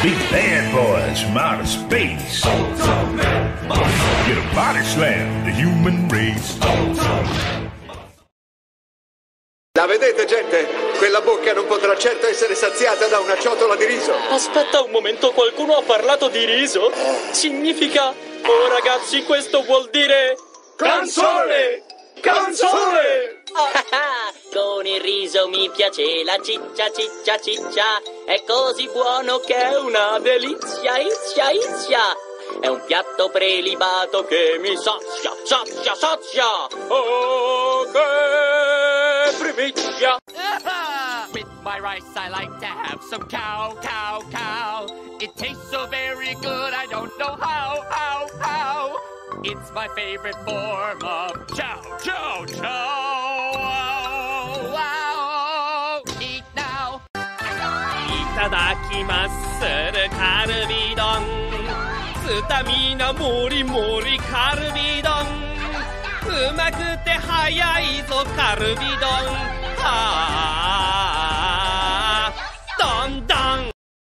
Big bad boys from outer space. Get a body slam, the human race. La vedete, gente? Quella bocca non potrà certo essere saziata da una ciotola di riso. Aspetta un momento, qualcuno ha parlato di riso? Significa... Oh ragazzi, questo vuol dire... Canzone! Canzone! Il riso mi piace la ciccia, ciccia, ciccia. È così buono che è una delizia, izia, izia. È un piatto prelibato che mi sazia, sazia, sazia. Oh, che primizia! With my rice, I like to have some cow, cow, cow. It tastes so very good, I don't know how, how, how. It's my favorite form of chow, chow. ただきまするカルビ丼。スタミナもりもりカルビ丼。うまくて早いぞカルビ丼。